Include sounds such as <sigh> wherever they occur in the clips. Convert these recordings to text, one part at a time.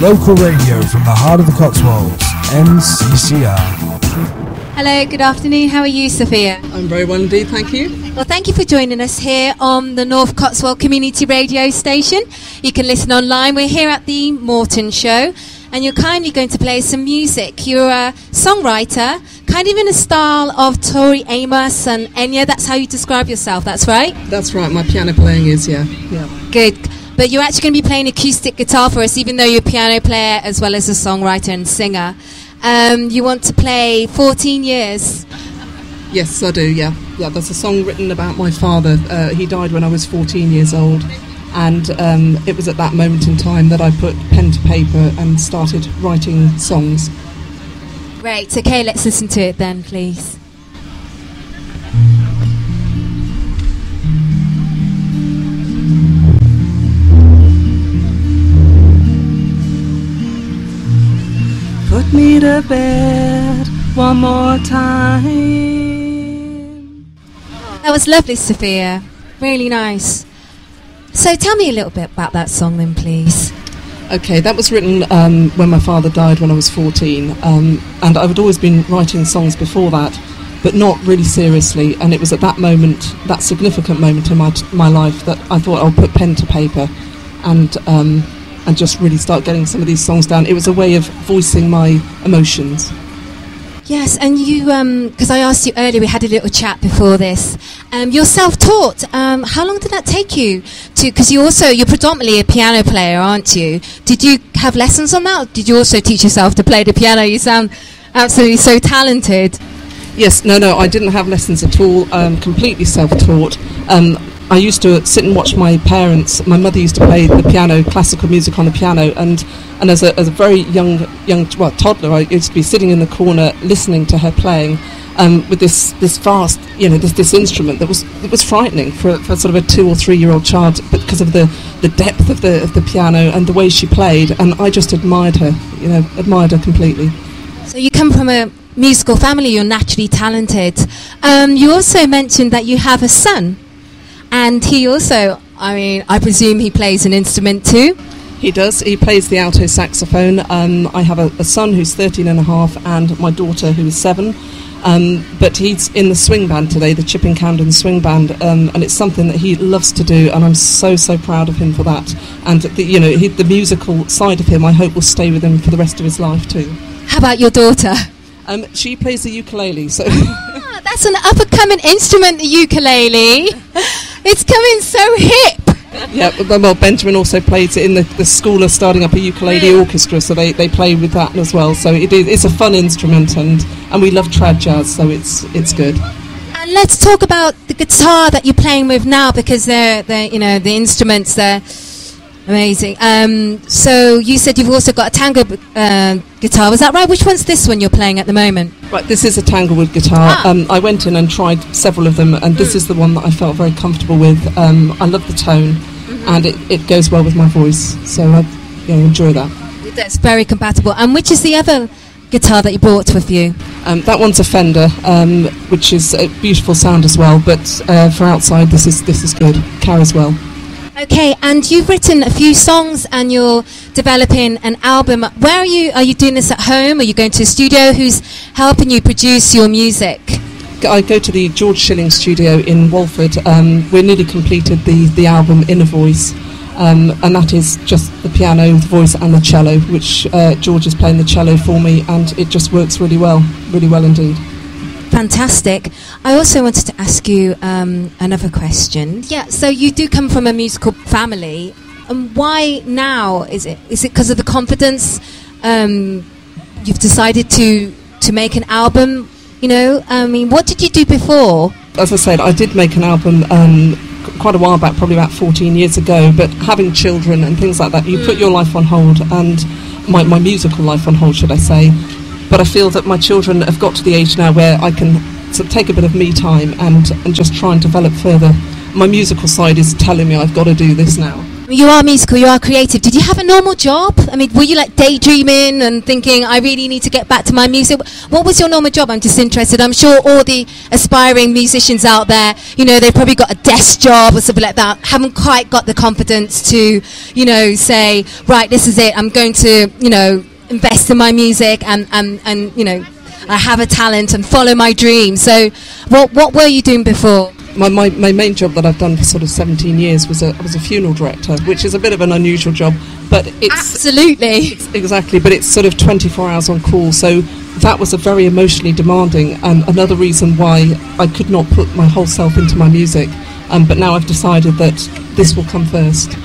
Local radio from the heart of the Cotswolds, NCCR. Hello, good afternoon. How are you, Sophia? I'm very well indeed, thank you. Well, thank you for joining us here on the North Cotswold Community Radio Station. You can listen online. We're here at the Moreton Show, and you're kindly going to play some music. You're a songwriter, kind of in a style of Tori Amos and Enya. That's how you describe yourself, that's right? That's right, my piano playing is, yeah. yeah. Good. But you're actually going to be playing acoustic guitar for us, even though you're a piano player as well as a songwriter and singer. Um, you want to play 14 years. Yes, I do, yeah. Yeah, there's a song written about my father. Uh, he died when I was 14 years old. And um, it was at that moment in time that I put pen to paper and started writing songs. Great. Okay, let's listen to it then, please. Me to bed one more time. That was lovely, Sophia. Really nice. So tell me a little bit about that song then, please. Okay, that was written um, when my father died when I was 14. Um, and I'd always been writing songs before that, but not really seriously. And it was at that moment, that significant moment in my, t- my life, that I thought I'll put pen to paper and, um, and just really start getting some of these songs down. It was a way of voicing my emotions. Yes, and you, because I asked you earlier, we had a little chat before this. Um, you're self-taught. Um, how long did that take you to? Because you also you're predominantly a piano player, aren't you? Did you have lessons on that? Or did you also teach yourself to play the piano? You sound absolutely so talented. Yes, no, no, I didn't have lessons at all. Um, completely self-taught. Um, I used to sit and watch my parents. My mother used to play the piano, classical music on the piano, and and as a, as a very young young well toddler, I used to be sitting in the corner listening to her playing. Um, with this, this vast, you know, this, this instrument that was that was frightening for, for sort of a two or three year old child, because of the, the depth of the of the piano and the way she played, and I just admired her, you know, admired her completely. So you come from a musical family. You're naturally talented. Um, you also mentioned that you have a son, and he also, I mean, I presume he plays an instrument too. He does. He plays the alto saxophone. Um, I have a, a, son who's 13 and a half and my daughter who is seven. Um, but he's in the swing band today, the Chipping Campden Swing Band, um, and it's something that he loves to do, and I'm so so proud of him for that. And the, you know, he, the musical side of him, I hope will stay with him for the rest of his life too. How about your daughter? Um, she plays the ukulele, so ah, that's an up and coming instrument, the ukulele. <laughs> it's coming so hip. Yeah, well, Benjamin also plays it in the, the school are starting up a ukulele yeah. orchestra, so they, they play with that as well. So it is, it's a fun instrument, and, and we love trad jazz, so it's it's good. And let's talk about the guitar that you're playing with now, because they're, they're you know the instruments they're amazing. Um, so you said you've also got a tango uh, guitar, was that right? Which one's this one you're playing at the moment? Right, this is a Tanglewood guitar. Ah. Um, I went in and tried several of them, and this mm. is the one that I felt very comfortable with. Um, I love the tone, mm-hmm. and it, it goes well with my voice, so I know, enjoy that. That's very compatible. And which is the other guitar that you brought with you? Um, that one's a Fender, um, which is a beautiful sound as well. But uh, for outside, this is this is good. Carries well. Okay, and you've written a few songs and you're developing an album. Where are you? Are you doing this at home? Are you going to a studio? Who's helping you produce your music? I go to the George Schilling studio in Walford. Um, we're nearly completed the, the album Inner Voice, um, and that is just the piano, the voice, and the cello, which uh, George is playing the cello for me, and it just works really well, really well indeed. Fantastic. I also wanted to ask you um, another question. Yeah, so you do come from a musical family. And why now? Is it is it because of the confidence um, you've decided to to make an album? You know, I mean, what did you do before? As I said, I did make an album um, quite a while back, probably about 14 years ago. But having children and things like that, you mm. put your life on hold and my, my musical life on hold, should I say? But I feel that my children have got to the age now where I can sort of take a bit of me time and, and just try and develop further. My musical side is telling me I've got to do this now. You are musical, you are creative. Did you have a normal job? I mean, were you like daydreaming and thinking, I really need to get back to my music? What was your normal job? I'm just interested. I'm sure all the aspiring musicians out there, you know, they've probably got a desk job or something like that, haven't quite got the confidence to, you know, say, right, this is it. I'm going to, you know, invest in my music and, and, and you know, I have a talent and follow my dream. So, what, what were you doing before? my, my, my main job that I've done for sort of 17 years was a, I was a funeral director, which is a bit of an unusual job, but it's absolutely exactly, but it's sort of 24 hours on call. So that was a very emotionally demanding, and another reason why I could not put my whole self into my music. Um, but now I've decided that this will come first.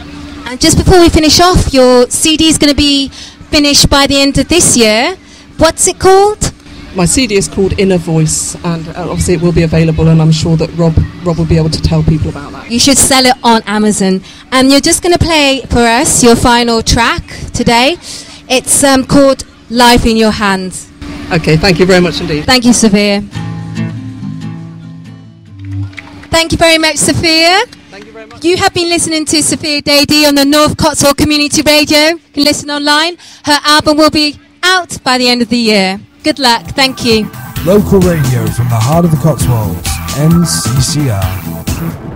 And just before we finish off, your CD is going to be finished by the end of this year. What's it called? my CD is called Inner Voice, and uh, obviously it will be available, and I'm sure that Rob Rob will be able to tell people about that. You should sell it on Amazon, and you're just going to play for us your final track today. It's um, called "Life in Your Hands." Okay, thank you very much indeed. Thank you, Sophia. Thank you very much, Sophia. Thank you very much. You have been listening to Sophia Dady on the North Cotswold Community Radio. You can listen online. Her album will be out by the end of the year. Good luck. Thank you. Local radio from the heart of the Cotswolds, NCCR.